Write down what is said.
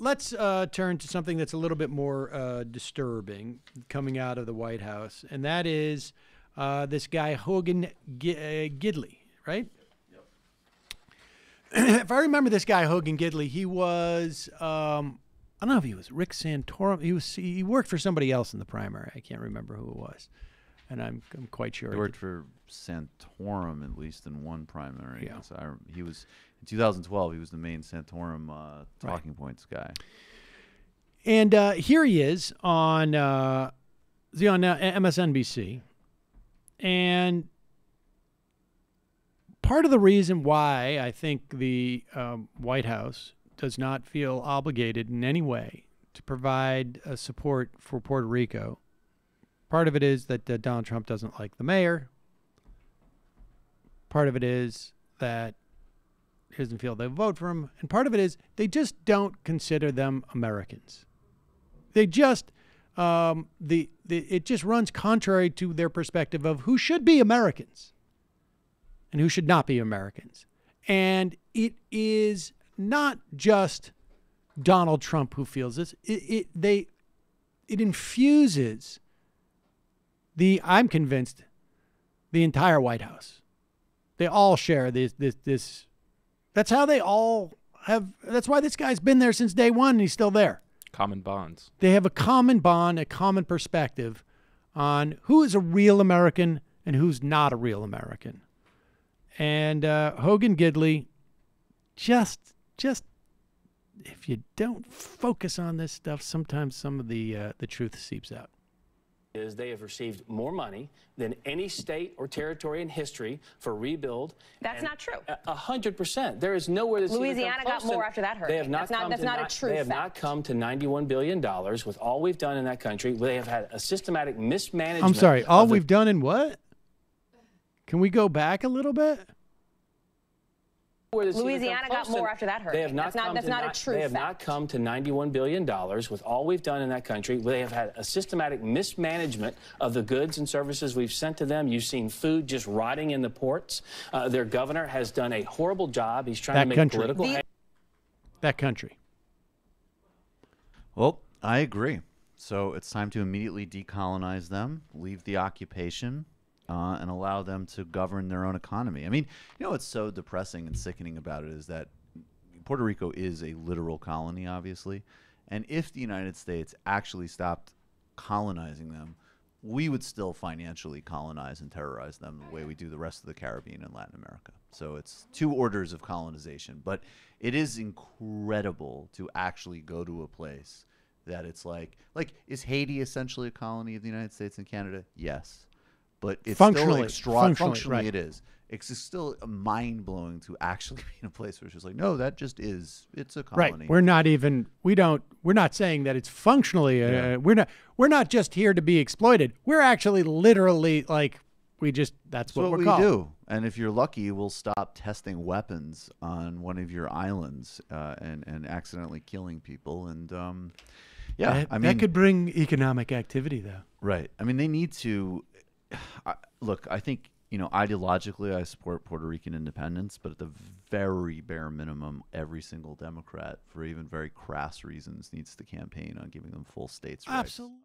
Let's uh, turn to something that's a little bit more uh, disturbing coming out of the White House, and that is uh, this guy Hogan G- uh, Gidley, right? Yep. if I remember this guy Hogan Gidley, he was um, I don't know if he was Rick Santorum. He was he worked for somebody else in the primary. I can't remember who it was, and I'm I'm quite sure He worked for Santorum at least in one primary. Yeah. So I, he was in 2012. He was the main Santorum uh, talking points guy. And uh, here he is on uh, the on uh, MSNBC, and part of the reason why I think the um, White House does not feel obligated in any way to provide uh, support for Puerto Rico. Part of it is that uh, Donald Trump doesn't like the mayor. Part of it is that he doesn't feel they'll vote for him, and part of it is they just don't consider them Americans. They just um, the, the it just runs contrary to their perspective of who should be Americans and who should not be Americans. And it is not just Donald Trump who feels this. It, it they it infuses the I'm convinced the entire White House. They all share this this this that's how they all have that's why this guy's been there since day 1 and he's still there. Common bonds. They have a common bond, a common perspective on who is a real American and who's not a real American. And uh, Hogan Gidley, just, just, if you don't focus on this stuff, sometimes some of the uh, the truth seeps out. Is they have received more money than any state or territory in history for rebuild. That's not true. A a hundred percent. There is nowhere that's even come Louisiana got more after that hurricane. They have not That's not- come that's to not a ni- true They have not come to 91 billion dollars with all we've done in that country. They have had a systematic mismanagement. I'm sorry, all the- we've done in what? Can we go back a little bit? Where that's even come Louisiana got close to- more after that They have hurricane. not That's not- that's to not a ni- true They have not come to 91 billion dollars with all we've done in that country. They have had a systematic mismanagement of the goods and services we've sent to them. You've seen food just rotting in the ports. Uh, their governor has done a horrible job. He's trying That to make country. political. The- That country. Well, I agree. So it's time to immediately decolonize them, leave the occupation, uh, and allow them to govern their own economy. I mean, you know what's so depressing and sickening about it is that Puerto Rico is a literal colony, obviously. And if the United States actually stopped colonizing them, we would still financially colonize and terrorize them the way we do the rest of the Caribbean and Latin America. So it's two orders of colonization. But it is incredible to actually go to a place that it's like like is Haiti essentially a colony of the United States and Canada? Yes. But it's Functionally- still functionally, functionally right. it is. It's still mind blowing to actually be in a place where it's just like, no, that just is. It's a colony. Right. We're not even we don't we're not saying that it's functionally uh, Yeah. we're not we're not just here to be exploited. We're actually literally like we just that's what, what, we're we called. do. And if you're lucky, we'll stop testing weapons on one of your islands uh, and and accidentally killing people. And um, yeah, That, I mean that could bring economic activity though. Right. I mean, they need to I, look. I think you know ideologically, I support Puerto Rican independence, but at the very bare minimum, every single Democrat, for even very crass reasons, needs to campaign on giving them full states' rights. Absolutely.